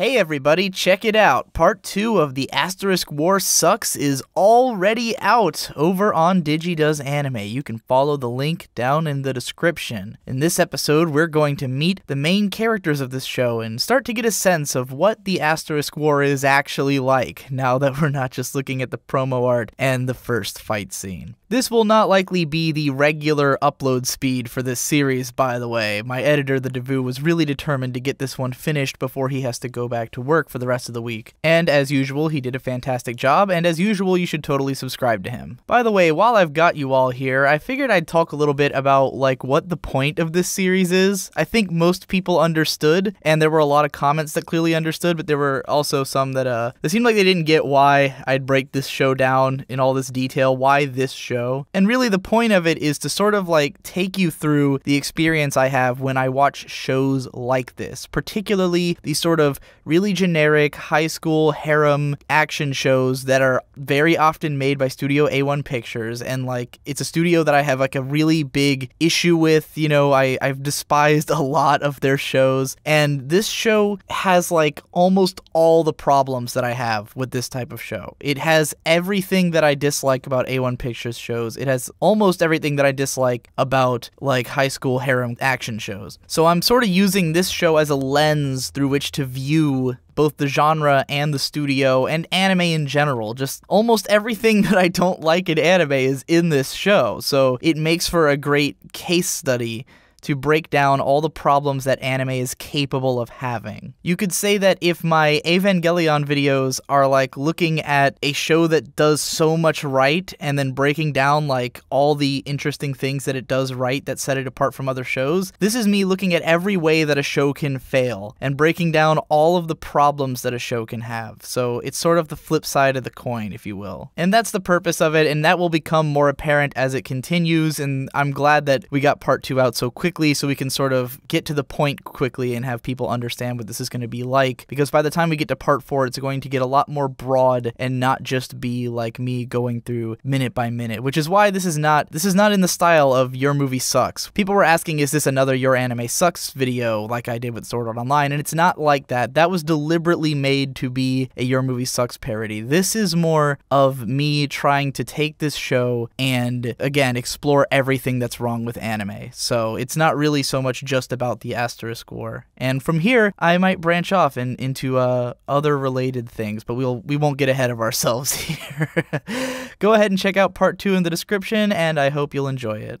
Hey everybody, check it out. Part 2 of the Asterisk War Sucks is already out over on DigiDoes Anime. You can follow the link down in the description. In this episode, we're going to meet the main characters of this show and start to get a sense of what the Asterisk War is actually like, now that we're not just looking at the promo art and the first fight scene. This will not likely be the regular upload speed for this series, by the way. My editor, the Devu, was really determined to get this one finished before he has to go back to work for the rest of the week. And as usual, he did a fantastic job, and as usual, you should totally subscribe to him. By the way, while I've got you all here, I figured I'd talk a little bit about like what the point of this series is. I think most people understood, and there were a lot of comments that clearly understood, but there were also some that uh it seemed like they didn't get why I'd break this show down in all this detail, why this show show. And really, the point of it is to sort of like take you through the experience I have when I watch shows like this, particularly these sort of really generic high school harem action shows that are very often made by Studio A1 Pictures. And like, it's a studio that I have like a really big issue with. You know, I, I've despised a lot of their shows. And this show has like almost all the problems that I have with this type of show. It has everything that I dislike about A1 Pictures shows shows. It has almost everything that I dislike about like high school harem action shows. So I'm sort of using this show as a lens through which to view both the genre and the studio and anime in general. Just almost everything that I don't like in anime is in this show. So it makes for a great case study to break down all the problems that anime is capable of having. You could say that if my Evangelion videos are like looking at a show that does so much right and then breaking down like all the interesting things that it does right that set it apart from other shows, this is me looking at every way that a show can fail and breaking down all of the problems that a show can have. So it's sort of the flip side of the coin, if you will. And that's the purpose of it, and that will become more apparent as it continues, and I'm glad that we got part two out so quickly quickly so we can sort of get to the point quickly and have people understand what this is going to be like. Because by the time we get to part four, it's going to get a lot more broad and not just be like me going through minute by minute, which is why this is not this is not in the style of your movie sucks. People were asking, is this another your anime sucks video like I did with Sword Art Online? And it's not like that. That was deliberately made to be a your movie sucks parody. This is more of me trying to take this show and again explore everything that's wrong with anime. So it's not really so much just about the asterisk war. And from here, I might branch off and into uh, other related things, but we'll we won't get ahead of ourselves here. Go ahead and check out part two in the description, and I hope you'll enjoy it.